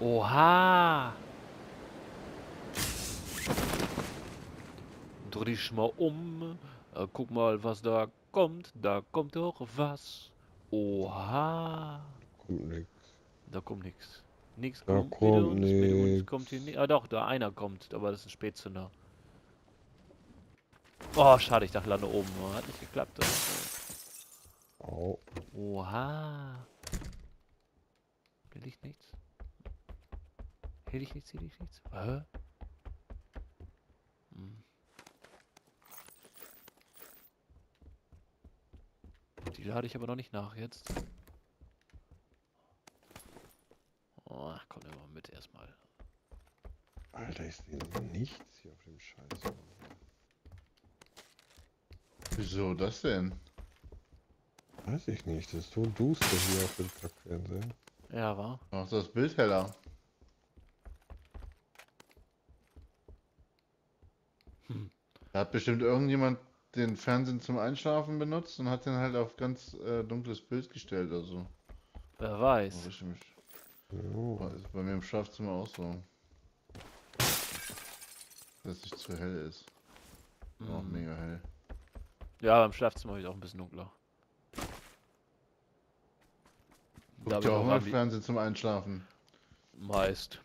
Oha! Dreh dich mal um. Äh, guck mal, was da kommt. Da kommt doch was. Oha! Kommt nix. Da kommt nichts. Nichts Da kommt, mit kommt uns, mit uns nix. kommt hier nicht. Ah doch, da einer kommt, aber das ist ein Spätzünder. Oh, schade, ich dachte lande oben. Oh, Hat nicht geklappt. Au. Oha. Hier liegt nichts. Hier liegt nichts, hier liegt nichts. Hä? Hm. Die lade ich aber noch nicht nach jetzt. Oh, komm immer mit erstmal. Alter, ich sehe nichts hier auf dem Scheiß. Wieso das denn? Weiß ich nicht, das ist so duster hier auf dem Kackfernsehen. Ja, war. Macht das Bild heller. Da hat bestimmt irgendjemand den Fernsehen zum Einschlafen benutzt und hat den halt auf ganz äh, dunkles Bild gestellt oder so. Wer weiß. Jo. war- ist bei mir im Schlafzimmer auch so. Dass es nicht zu hell ist. Auch Hm. mega hell. Ja, beim Schlafzimmer habe ich auch ein bisschen dunkler. Guckt ihr auch auch mal Fernsehen zum Einschlafen? Meist.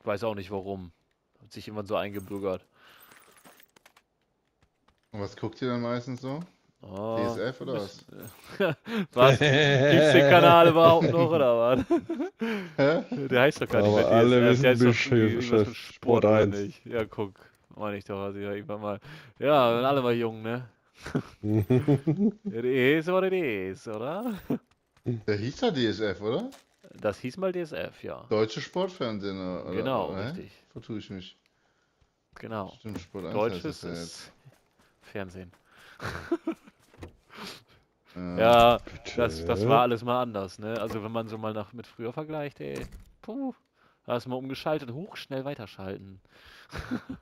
Ich weiß auch nicht warum. Hat sich immer so eingebürgert. Und was guckt ihr dann meistens so? Oh, DSF oder was? was? Gibt's den Kanal überhaupt noch oder was? Hä? Der heißt doch gar nicht Aber mehr alle DSF, wissen der ist doch. Sport Sport oder 1. nicht? Ja, guck. Meine ich doch, also ja, irgendwann mal. Ja, wir sind alle mal jung, ne? Das ist oder das ist, oder? Der hieß ja DSF, oder? Das hieß mal DSF, ja. Deutsche Sportfernsehen, oder? Genau, oder, richtig. Vertue ich mich. Genau. Stimmt, Sport 1 Deutsches heißt das ja ist Fernsehen. Äh, Ja, Bitte? das, das war alles mal anders, ne? Also wenn man so mal nach mit früher vergleicht, ey, puh, da hast du mal umgeschaltet, hoch, schnell weiterschalten.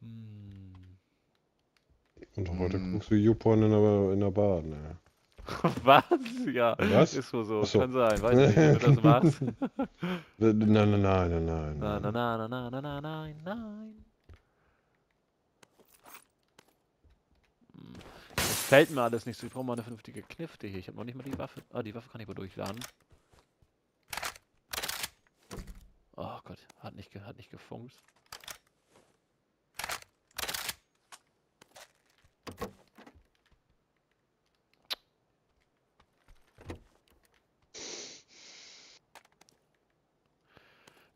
hm. Und heute Hm. guckst du YouPorn in der, in der Bar, ne? Was? Ja, Was? ist wohl so. So. Kann sein, weiß nicht, du das machst. Nein, nein, nein, nein, nein. Na, na, na, na, na, nein, nein. Hm. Das fällt mir alles nicht so. Ich brauche mal eine vernünftige Knifte hier. Ich habe noch nicht mal die Waffe. Ah, die Waffe kann ich mal durchladen. Oh Gott, hat nicht, hat nicht gefunkt.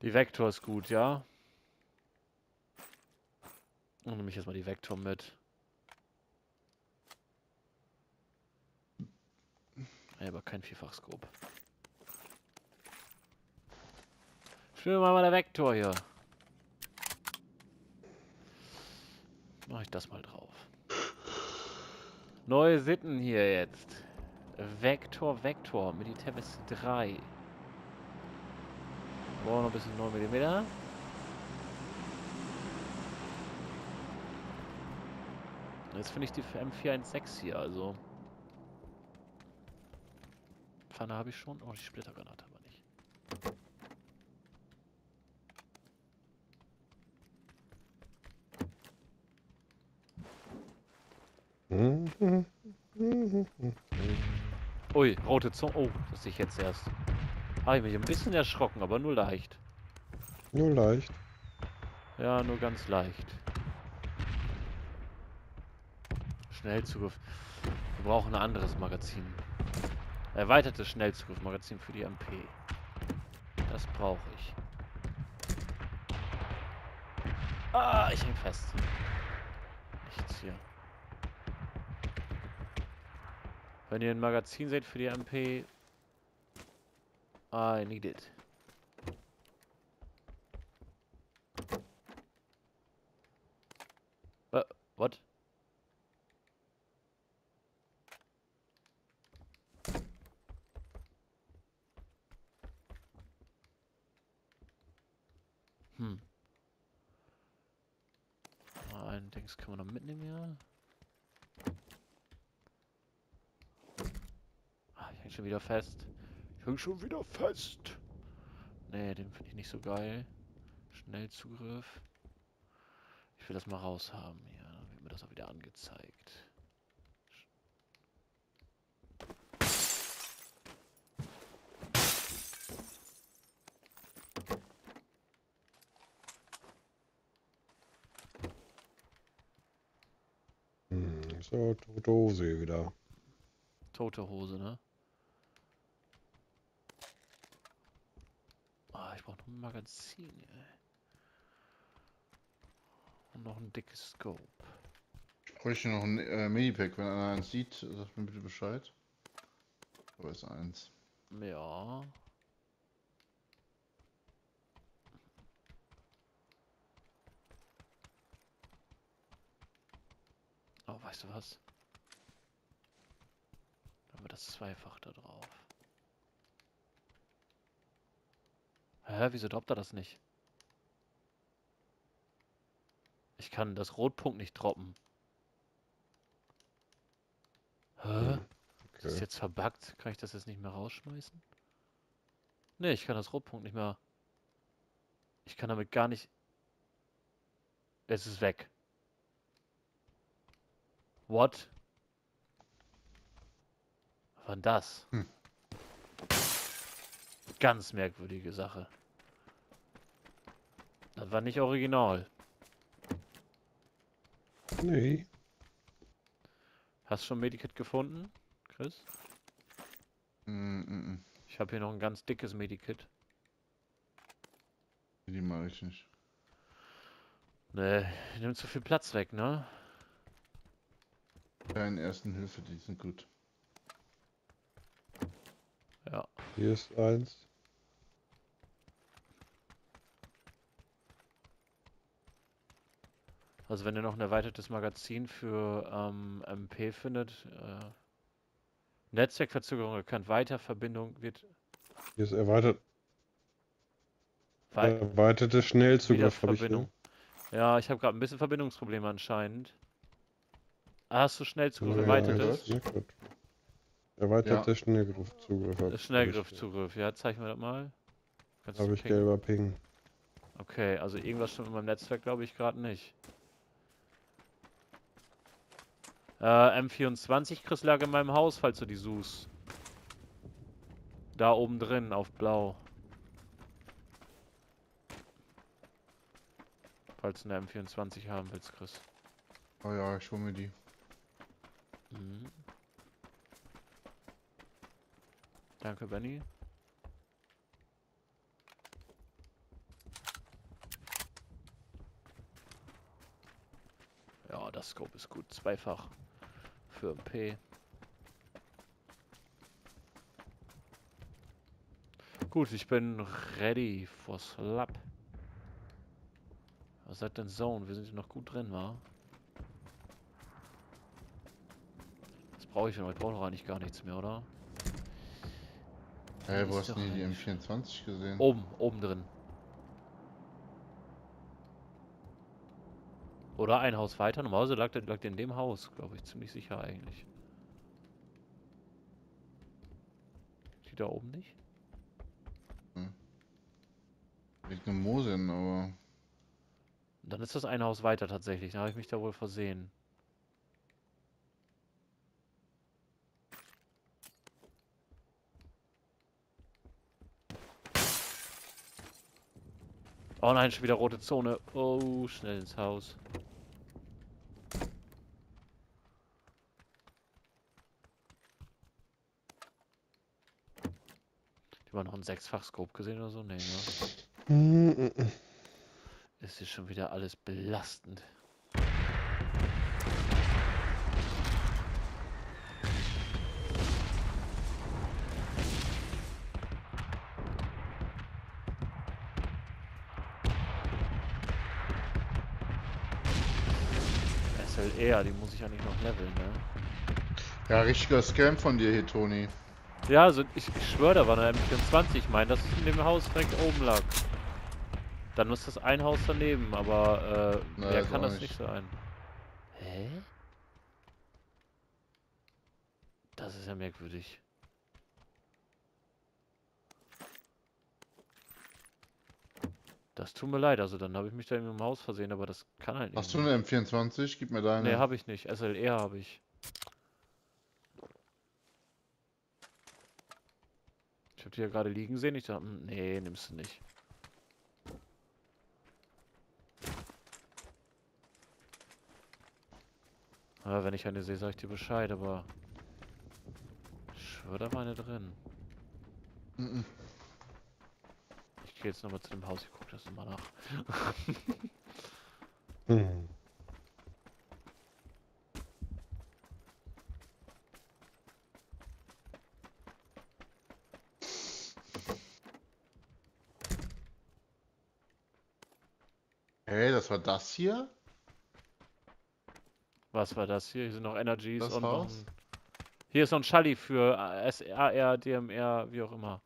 Die Vektor ist gut, ja? Und nehme ich jetzt mal die Vektor mit. Aber kein Vierfachscope. Schön mal mal der Vektor hier. Mach ich das mal drauf. Neue Sitten hier jetzt. Vektor, Vektor, Militärweste 3. Brauchen noch ein bisschen 9 mm. Jetzt finde ich die M416 hier, also. Pfanne habe ich schon. Oh, die Splittergranate aber nicht. Ui, rote Zunge. Oh, das sehe ich jetzt erst. Habe ich mich ein bisschen erschrocken, aber nur leicht. Nur leicht. Ja, nur ganz leicht. Schnellzugriff. Wir brauchen ein anderes Magazin. Erweitertes Schnellzugriffmagazin für die MP. Das brauche ich. Ah, ich häng fest. Nichts hier. Wenn ihr ein Magazin seht für die MP, I need it. Uh, what? Hm. Ah, Ein Dings können wir noch mitnehmen, ja. Ah, ich häng schon wieder fest. Ich häng schon wieder fest. Nee, den finde ich nicht so geil. Schnellzugriff. Ich will das mal raushaben hier. Dann wird mir das auch wieder angezeigt. Hm, so, tote Hose wieder. Tote Hose, ne? Ah, ich brauche noch ein Magazin, ey. Und noch ein dickes Scope. Ich bräuchte noch ein äh, Medipack. Wenn einer eins sieht, sagt mir bitte Bescheid. Aber ist eins. Ja. Oh, weißt du was? Wir das zweifach da drauf. Hä, wieso droppt er das nicht? Ich kann das Rotpunkt nicht droppen. Hä? Hm, Ist das Okay. jetzt verbuggt? Kann ich das jetzt nicht mehr rausschmeißen? Ne, ich kann das Rotpunkt nicht mehr. Ich kann damit gar nicht. Es ist weg. What? Was war denn das? Hm. Ganz merkwürdige Sache. Das war nicht original. Nee. Hast du schon Medikit gefunden, Chris? Mm -mm. Ich habe hier noch ein ganz dickes Medikit. Die mache ich nicht. Ne, nimmt zu viel Platz weg, ne? Keine ersten Hilfe, die sind gut. Ja. Hier ist eins. Also wenn ihr noch ein erweitertes Magazin für ähm, MP findet, äh, Netzwerkverzögerung erkannt, Weiterverbindung wird Hier ist erweitert, wei erweiterte Schnellzugriff habe ich. Wiederverbindung. Ja, ich habe gerade ein bisschen Verbindungsprobleme anscheinend. Ah, Hast du Schnellzugriff Ja, erweitert? ja, ist? ja. Erweiterter Schnellgriffzugriff. Schnellgriffzugriff, ja, zeig mir das mal. Habe ich gelber Ping. Okay, also irgendwas stimmt mit meinem Netzwerk, glaube ich, gerade nicht. Äh, M24 Chris lag in meinem Haus, falls du die suchst. Da oben drin, auf blau. Falls du eine M24 haben willst, Chris. Oh ja, ich hole mir die. Mhm. Danke, Benny. Ja, das Scope ist gut. Zweifach für MP. Gut, ich bin ready for Slap. Was seid denn Zone? Wir sind hier noch gut drin, wa? Das brauche ich noch. Ich brauche doch eigentlich gar nichts mehr, oder? Hey, wo hast du denn die eigentlich- M24 gesehen? Oben, oben drin. Oder ein Haus weiter. Normalerweise lag der, lag der in dem Haus, glaube ich. Ziemlich sicher eigentlich. Die da oben nicht? Liegt eine Mosin, aber. Dann ist das ein Haus weiter tatsächlich. Da habe ich mich da wohl versehen. Oh nein, schon wieder rote Zone. Oh, schnell ins Haus. Die haben noch einen Sechsfach-Scope gesehen oder so? Nee, ne? Mm, mm, mm. Es ist schon wieder alles belastend. SLR, die muss ich eigentlich noch leveln, ne? Ja, richtiger Scam von dir hier, Toni. Ja, also ich, ich schwöre, da war eine M24, ich meine, dass es in dem Haus direkt oben lag. Dann muss das ein Haus daneben, aber äh, Na, wer ist kann das nicht nicht. sein? Hä? Das ist ja merkwürdig. Das tut mir leid, also dann habe ich mich da irgendwie im Haus versehen, aber das kann halt nicht. Hast du eine M24? Gib mir deine. Nee, habe ich nicht. SLR habe ich. Ich habe die ja gerade liegen sehen. Ich dachte, hm, nee, nimmst du nicht. Aber wenn ich eine sehe, sag ich dir Bescheid, aber... Ich schwör, da war eine drin. Mhm. Ich gehe jetzt nochmal zu dem Haus, ich gucke das nochmal nach. Hm. Hey, das war das hier? Was war das hier? Hier sind noch Energies Das und noch Haus? ein... Hier ist noch ein Schalli für SAR, DMR, wie auch immer.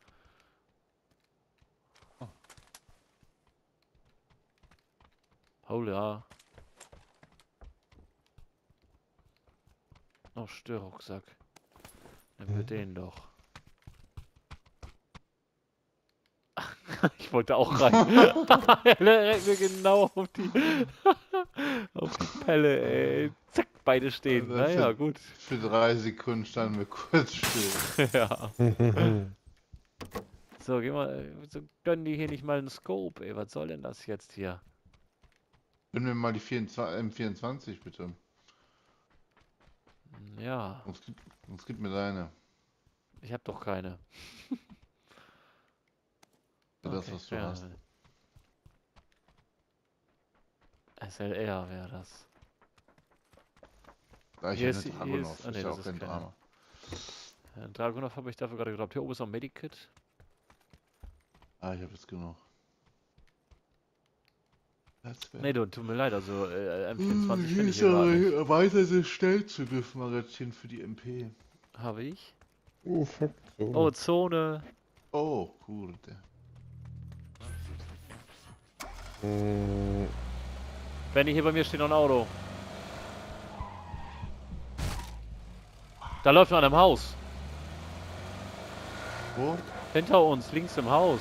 Hola. Noch Störrucksack. Nehmen wir Mhm. den doch. ich wollte auch rein. er mir genau auf die, auf die Pelle, ey. Zack, beide stehen. Also Naja, sind- gut. Für drei Sekunden standen wir kurz still. ja. So, geh mal, so gönnen die hier nicht mal einen Scope, ey. Was soll denn das jetzt hier? Gönn mir mal die 24, M24 bitte. Hm, Ja, Sonst gib, sonst gib mir deine. ich hab doch keine. Ja, Das, Okay, was du ja. hast. SLR wäre das. Da ich Hier ja ist- eine hier Dragunov, ist- ah, ist nee, ja das auch ist kein keine. Drama. Dragunov habe ich dafür gerade gedroppt. Hier oben ist noch ein Medikit. Ah, ich hab jetzt genug. Wär- Nee, du, tut mir leid, also äh, Hm, M24 hier finde ich gerade erweiterte Schnellzugriffmagazin für die MP. Habe ich? Oh, fuck. So. Oh, Zone. Oh, gut. Hm, Benny, hier bei mir steht noch ein Auto. Da läuft noch an einem Haus. Wo? Hinter uns, links im Haus.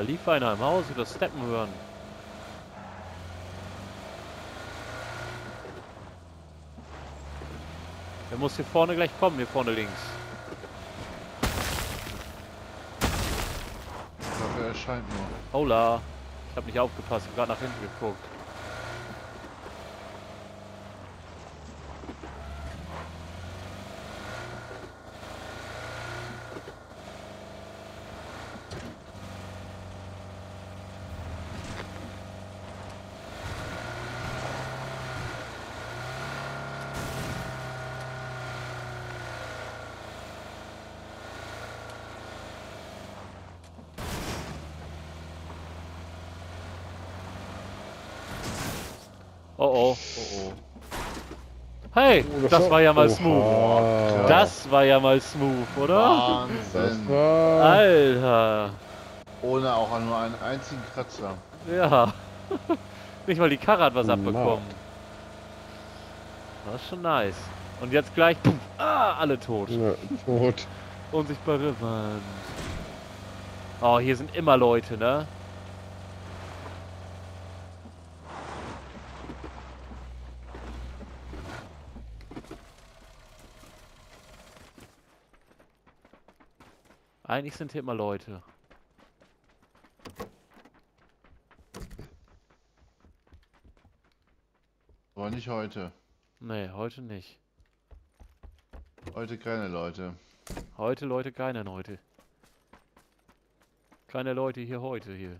Da lief einer im Haus, das Steppen hören. Der muss hier vorne gleich kommen, hier vorne links. Ich glaube, er erscheint nur. Hola. Ich habe nicht aufgepasst, ich habe gerade nach hinten geguckt. Oh oh, oh oh. Hey, Oh, das war ja mal smooth. Oha. Das war ja mal smooth, oder? Wahnsinn. war. Alter. Ohne auch nur einen einzigen Kratzer. Ja. Nicht mal die Karre hat was Smart. abbekommen. Das ist schon nice. Und jetzt gleich, puff, ah, alle tot. Ja, tot. Unsichtbare Wand. Oh, hier sind immer Leute, ne? Eigentlich sind hier immer Leute. Aber nicht heute. Nee, heute nicht. Heute keine Leute. Heute Leute, keine Leute. Keine Leute hier heute hier.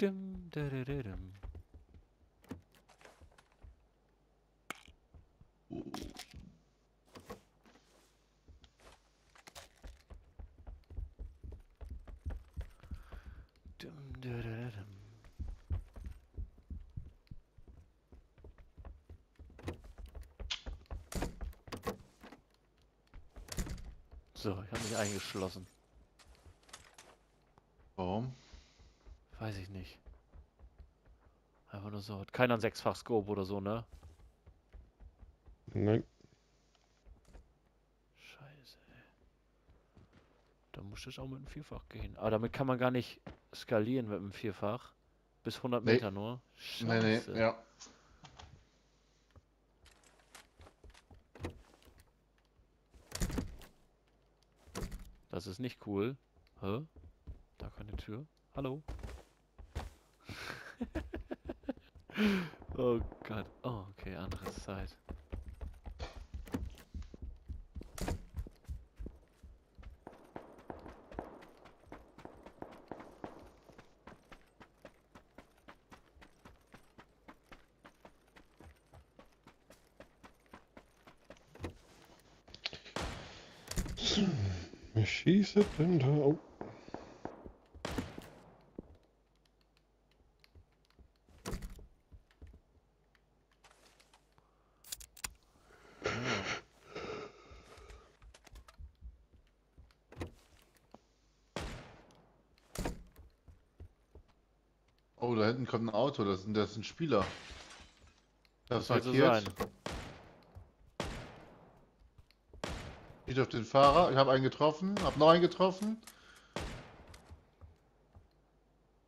Dim, dadididim. Dim, So, ich habe mich eingeschlossen. Warum? Weiß ich nicht. Einfach nur so. Hat keiner ein sechsfach Scope oder so, ne? Nein. Scheiße. ey. Da muss ich auch mit einem Vierfach gehen. Aber damit kann man gar nicht skalieren mit einem Vierfach. Bis 100 Nee. Meter nur. Nee, nee, Scheiße. ja. Das ist nicht cool. Hä? Da keine Tür. Hallo? oh Gott. Oh, okay, andere Zeit. Wer schießt denn da? Oh. Oh, da hinten kommt ein Auto, das, ist- das ist ein Spieler. Das, Das markiert. sein. Steht auf den Fahrer. Ich habe einen getroffen, habe noch einen getroffen.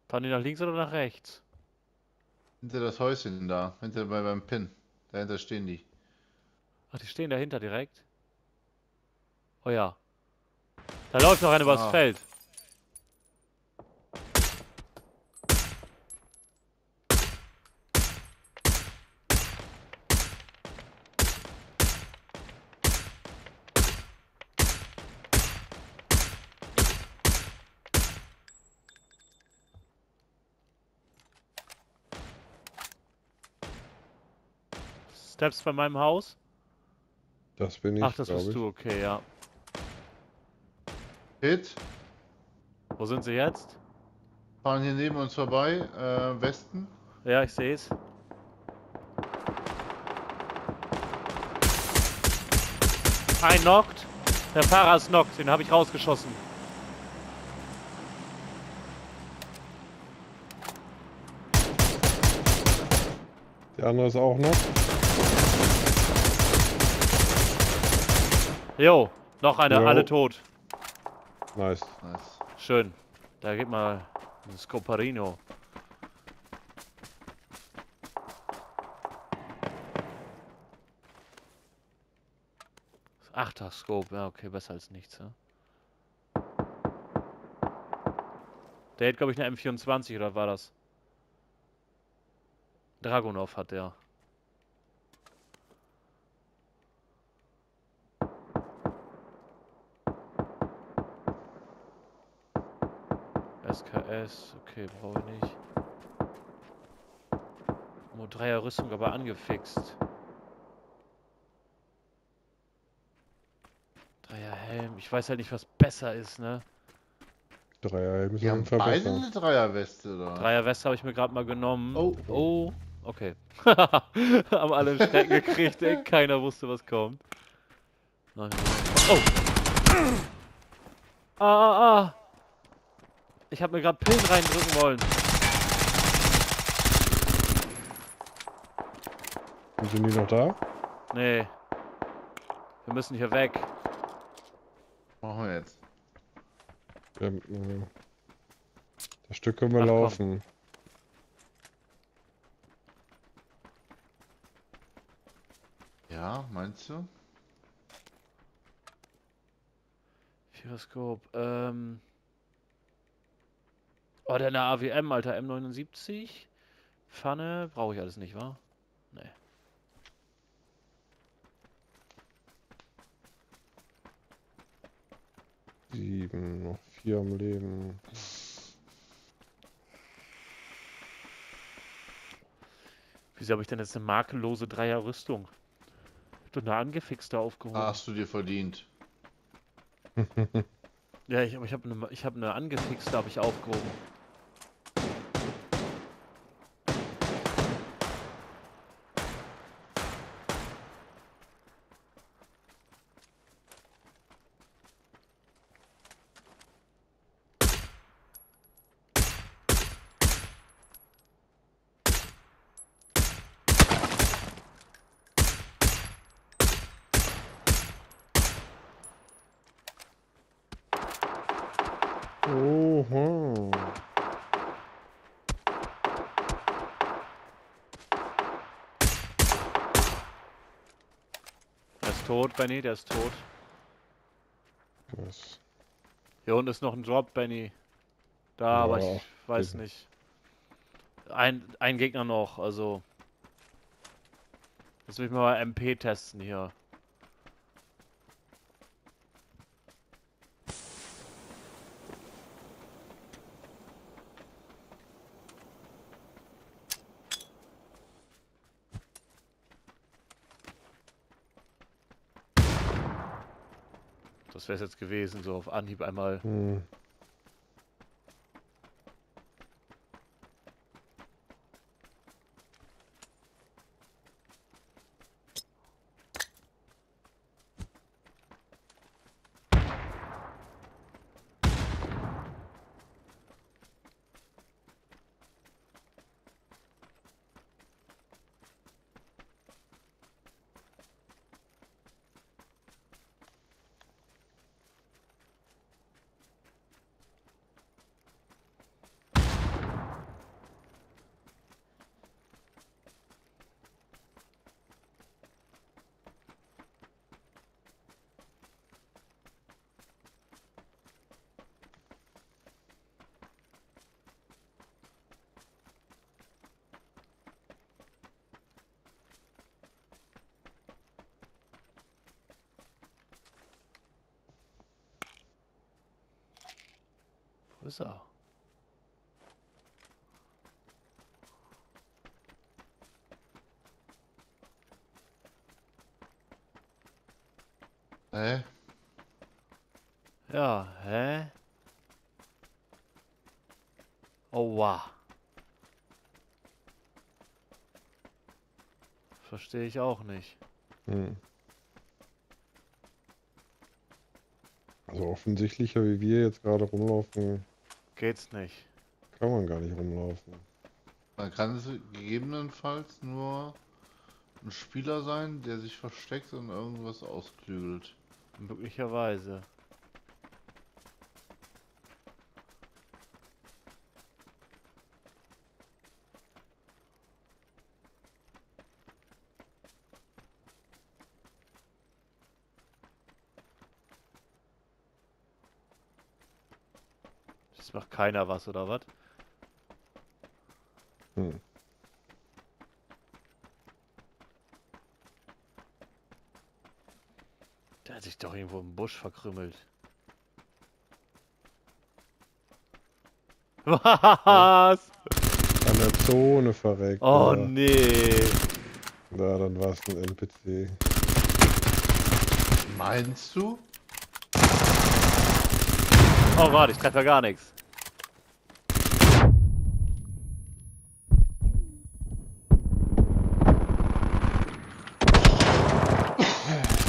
Fahren die nach links oder nach rechts? Hinter das Häuschen da, hinter bei, beim Pin. Dahinter stehen die. Ach, die stehen dahinter direkt. Oh ja. Da läuft noch einer übers Ah. Feld. Steps bei meinem Haus? Das bin ich, Ach, das bist ich. du, okay, ja. Hit. Wo sind sie jetzt? Fahren hier neben uns vorbei. Äh, Westen. Ja, ich sehe es. Ein knockt. Der Fahrer ist knockt, den habe ich rausgeschossen. Der andere ist auch noch. Jo, noch einer, Jo. alle tot. Nice. Nice. Schön. Da geht mal ein Scoparino. Achter Scope, ja okay, besser als nichts. Ja. Der hat glaube ich eine M24 oder war das? Dragunov hat der. SKS, okay, brauche ich nicht. Nur Dreier Rüstung, aber angefixt. Dreier Helm, ich weiß halt nicht, was besser ist, ne? Dreier Die wir haben beide verbessern. eine Dreierweste, oder? Dreier Weste habe ich mir gerade mal genommen. Oh. Oh, okay. haben alle einen Schrecken gekriegt, ey. Keiner wusste, was kommt. Nein. Oh! Ah, ah, ah! Ich habe mir gerade Pillen reindrücken wollen. Sind die noch da? Nee. Wir müssen hier weg. Machen wir jetzt. Ja, das Stück können wir Ach, komm. laufen. Ja, meinst du? Viererscope, ähm. Oh, der eine AWM, Alter, M79. Pfanne, brauche ich alles nicht, wa? Nee. Sieben, noch vier am Leben. Wieso habe ich denn jetzt eine makellose Dreier-Rüstung? Ich hab doch eine angefixte aufgehoben. Hast du dir verdient. Ja, ich, aber ich habe eine, ich hab eine angefixte, habe ich aufgehoben. Oho. Der ist tot, Benny, der ist tot. Was? Hier unten ist noch ein Drop, Benny. Da, aber Ja, ich weiß bitte. nicht. Ein, ein Gegner noch, also. Jetzt will ich mal MP testen hier. Wäre es jetzt gewesen, so auf Anhieb einmal. Hm. Ist er? Hä? Ja, hä? Oh, wow. Verstehe ich auch nicht. Hm. Also offensichtlicher wie wir jetzt gerade rumlaufen, Geht's nicht. kann man gar nicht rumlaufen. Man kann es gegebenenfalls nur ein Spieler sein, der sich versteckt und irgendwas ausklügelt. Möglicherweise. Das macht keiner was, oder was? Hm. Der hat sich doch irgendwo im Busch verkrümmelt. Was? An der Zone verreckt. Oh ja. nee. Da, dann war es ein NPC. Meinst du? Oh warte, ich treffe ja gar nichts.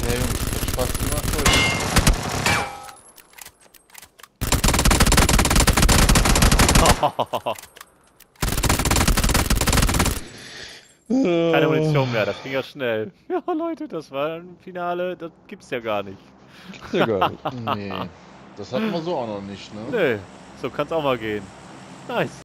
Ja, Jungs, hat Spaß gemacht heute. Keine Munition mehr, das ging ja schnell. Ja, Leute, das war ein Finale, das gibt's ja gar nicht. Gibt's ja gar nicht. Nee, das hatten wir so auch noch nicht, ne? Nee, so kann's auch mal gehen. Nice.